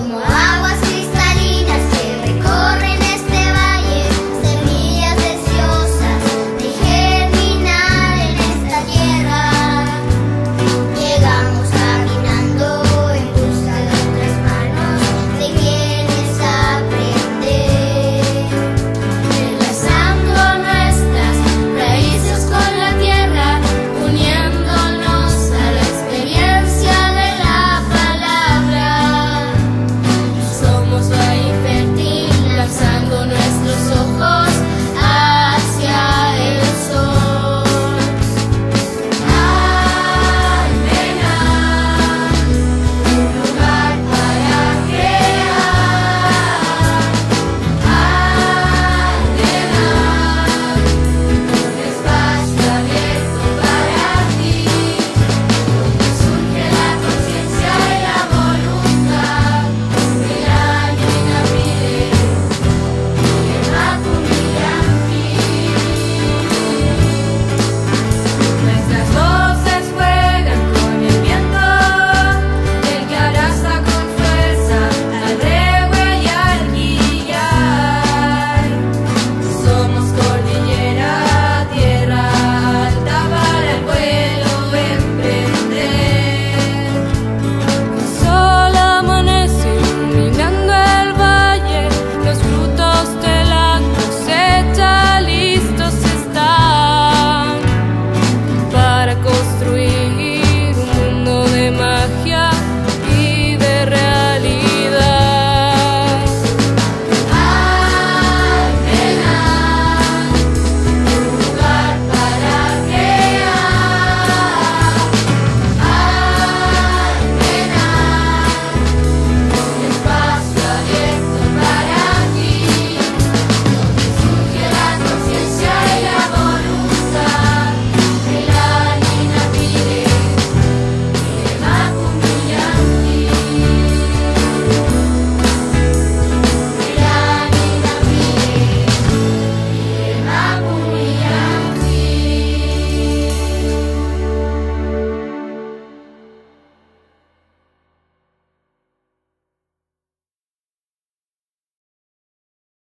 como